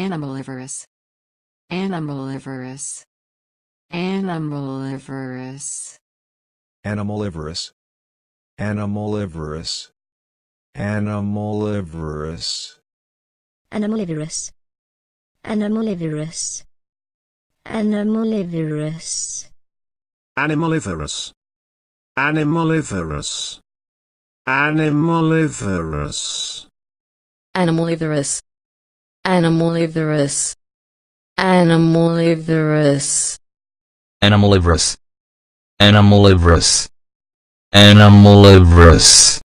Animalivorous. Animalivorous. Animalivorous. Animalivorous. Animalivorous. Animalivorous. Animalivorous. Animalivorous. Animalivorous. Animalivorous. Animalivorous. Animalivorous. Animalivorous. Animalivorous. Animalivorous. Animalivorous. Animalivorous. Animalivorous.